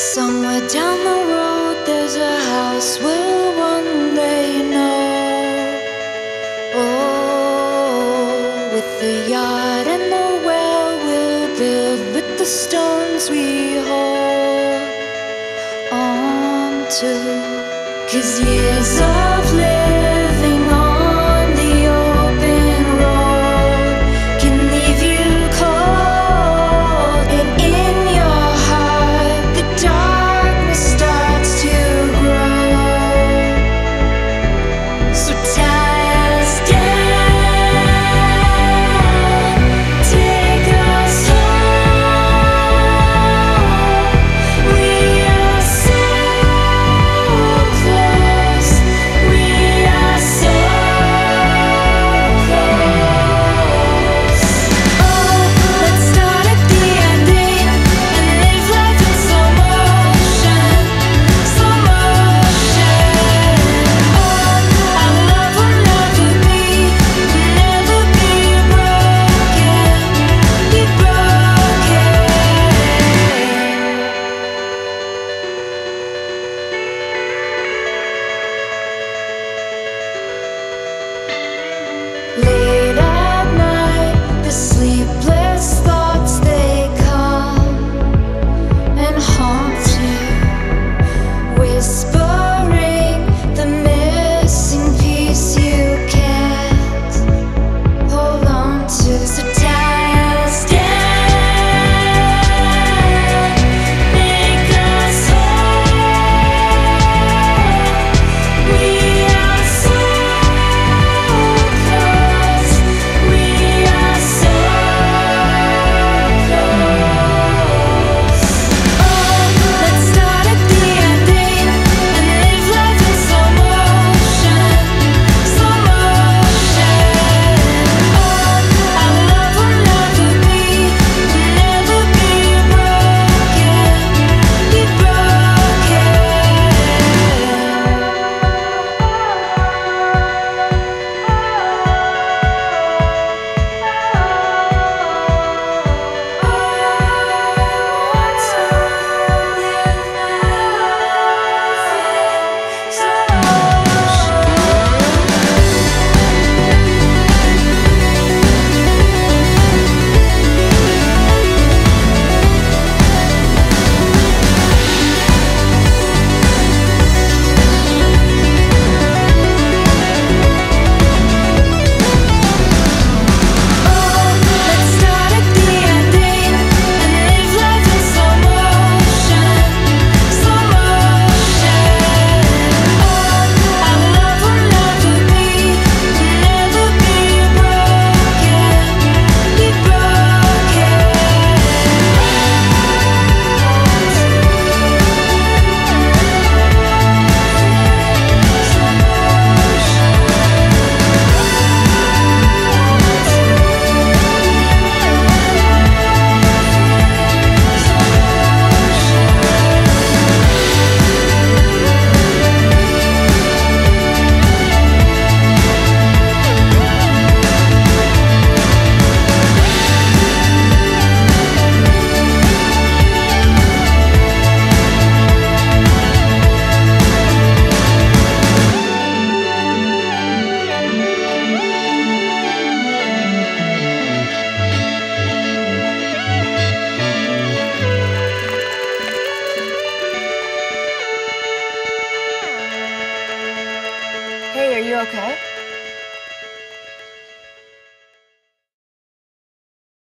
Somewhere down the road there's a house we'll one day know. Oh, with the yard and the well we'll build with the stones we hold on to. Cause years of living Hey, are you okay?